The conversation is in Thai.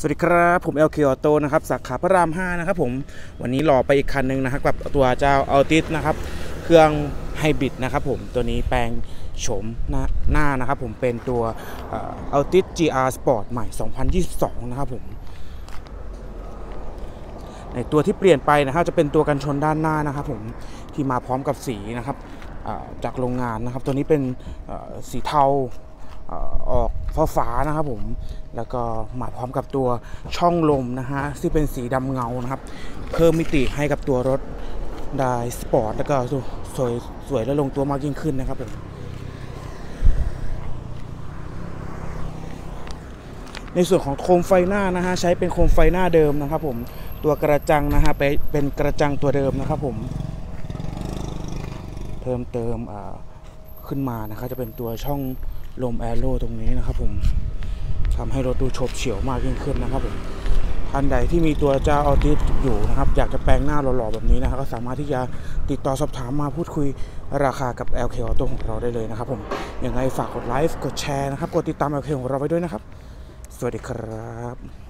สวัสดีครับ ผม LK Auto นะครับ สาขาพระราม 5 นะครับผม วันนี้หล่อไปอีกคันหนึ่งนะครับกับตัวเจ้า Altis นะครับ เครื่องไฮบริดนะครับผมตัวนี้แปลงโฉมหน้าหน้านะครับผมเป็นตัวเอ่อ Altis GR Sport ใหม่ 2022 นะครับผมในตัวที่เปลี่ยนไปนะครับจะเป็นตัวกันชนด้านหน้านะครับผมที่มาพร้อมกับสีนะครับจากโรงงานนะครับ ตัวนี้เป็นสีเทา ออกฟ้าฟ้าๆนะครับผมแล้วก็มาพร้อมกับตัวช่องลมนะฮะที่เป็นสีดำเงานะครับ เพิ่มมิติให้กับตัวรถได้สปอร์ตแล้วก็สวยสวยและลงตัวมากยิ่งขึ้นนะครับผมในส่วนของโคมไฟหน้านะฮะใช้เป็นโคมไฟหน้าเดิมนะครับผมตัวกระจังนะฮะไปเป็นกระจังตัวเดิมนะครับผม เพิ่มเติมขึ้นมานะครับจะเป็นตัวช่อง ลมแอโร่ตรงนี้นะครับผมทำให้รถดูโฉบเฉี่ยวมากยิ่งขึ้นนะครับผมท่านใดที่มีตัวเจ้าออติสอยู่นะครับ อยากจะแปลงหน้าหล่อๆแบบนี้นะครับก็สามารถที่จะติดต่อสอบถามมาพูดคุยราคากับ LK Auto ของเราได้เลยนะครับผมยังไงฝากกดไลค์กดแชร์นะครับ กดติดตาม LK ของเราไว้ด้วยนะครับ สวัสดีครับ